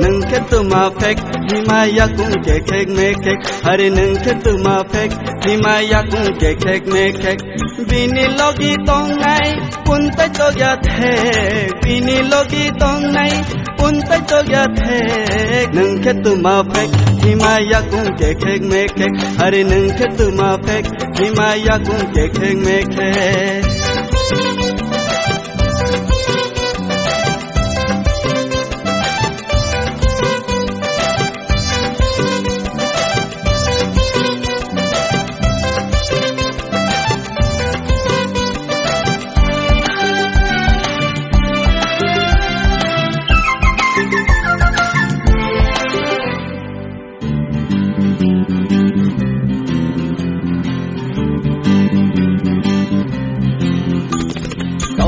नोंखे तुमा फेक, हिमाया कुं के खेक मे खेक? अरे नोंखे तुमा फेक, हिमाया कुं के खेक मे खेक? बिनि लगी तंगाई पुनते तो या थे? बिनि लगी तंगाई पुनते तो या थे? नोंखे तुमा फेक, हिमाया कुं के खेक मे खेक? अरे नोंखे तुमा फेक, हिमाया कुं के खेक मे खेक?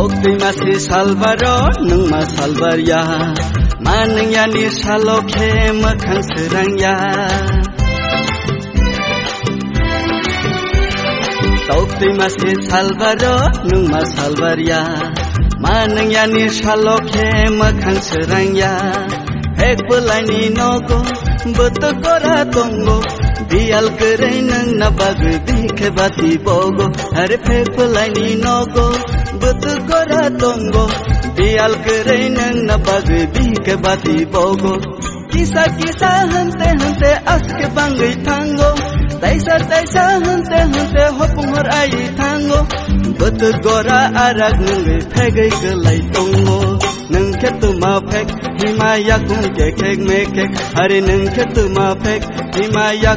Oktoy masi salvaro nung ma salvar ya Manang ya ni salokhe makang serang ya Oktoy masi salvaro nung ma salvar ya Manang ya ni salokhe makang serang ya Ek bulani nogo buto kora tongo দিয়াল করে নং না bug দেখে বাতি বগো আরে ফেক লাইনি নগো दियाल करे नंग दी के बाती बोगो। किसा किसा हंते हंते अस्के बंगई थांगो। तैसा तैसा हंते हंते होपुंगर आई थांगो। बुत गोरा आरग नंगे फेगई गलाई तोंगो। नंखे तुमा फेक हिमाया कुं के खेक में खेक अरे नंखे तुमा फेक हिमाया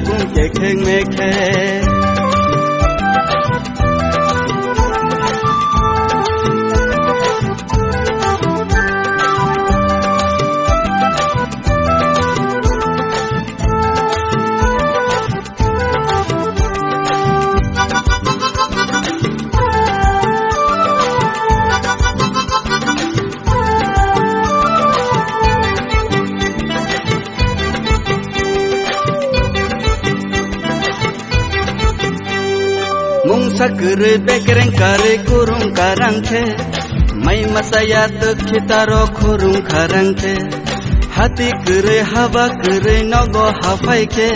कुं के खेक में खेक sakre bekreng kare kurung karangke mai masaya tukitaro kurung karangke hati kere haba kere nogo hafai ke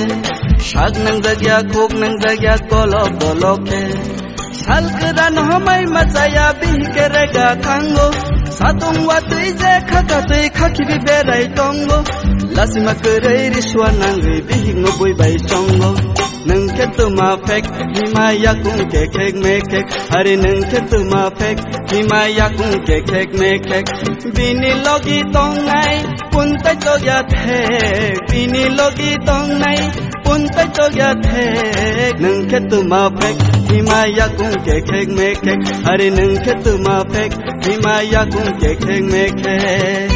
shag nang jagya kok nang jagya kolo bolo ke sal keran homai masaya bih kere ga tango satung watui je khakatui khaki bi berai tongo lasima kere riswa nang bih नंखे तुमा फेक हिमाया कुं के खेक में cake अरे नंखे तुमा फेक हिमाया कुं के खेक में खेक। बिनी लोगी तो नहीं, पुनते तो गया थे बीनी लोगी तो नहीं। पुनते तो गया थे नंखे तुमा फेक हिमाया कुं के खेक में खेक। अरे नंखे तुमा फेक हिमाया कुं के खेक में खेक।